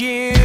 you